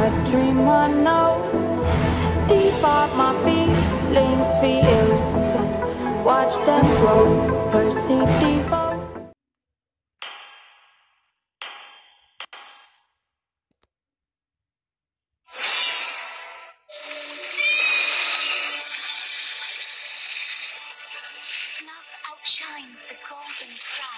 I dream I know. Deep up my feelings for you. Watch them grow, Percy Devo outshines the golden crown.